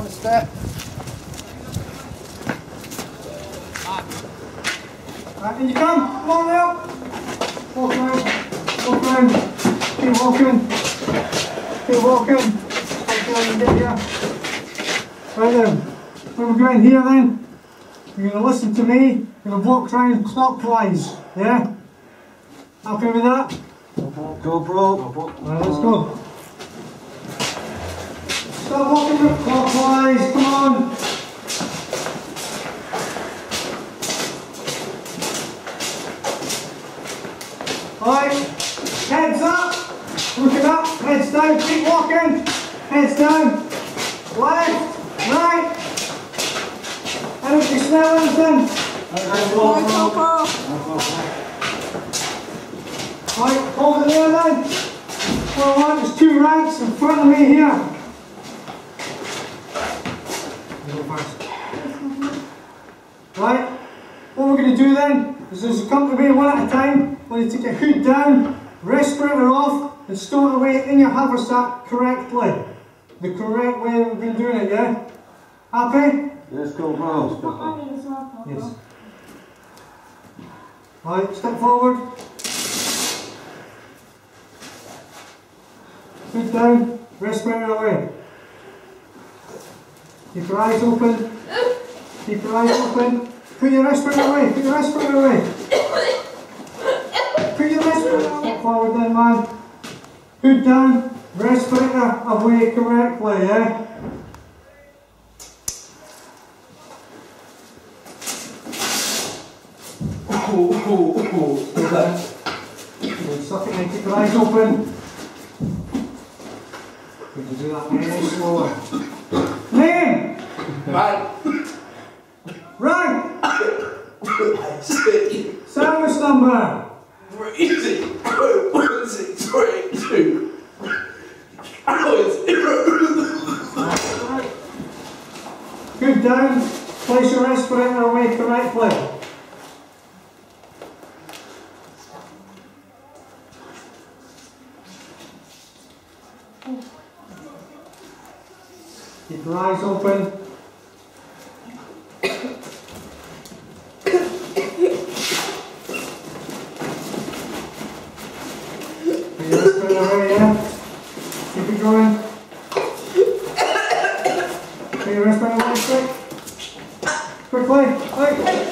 on the step. Right, in you come. Come on now. Walk round. Walk round. Keep walking. Keep walking. Walk down get here. Right then. When we're going here then, you're going to listen to me. You're going to walk round clockwise. Yeah? Happy with that? Go, bro. Right, let's go. Stop walking clockwise. Come on. Alright, heads up, looking up, heads down, keep walking, heads down, left, right, I don't you smell anything? Go, go, go. Right, hold it there then. Well, there's two ranks in front of me here. Go fast. Right, what we're going to do then is as you come to me one at a time, when you take your hood down, respirator off, and stow it away in your haversack correctly. The correct way we've been doing it, yeah? Happy? Let's go, bro. Yes. Right, step forward. Hood down, respirator away. Keep your eyes open. Keep your eyes open. Put your respirator away. Put your respirator away. Put your respirator away. Forward then, man. Hood down, respirator away correctly, yeah? Good, suck it in. Keep your eyes open. Good to do that any slower. Right. I see. Service number! One six three two. Oh, Good down. Place your respirator away correctly. Keep your eyes open. already there. Keep it going. Can you rest my legs quick? Quickly, quick.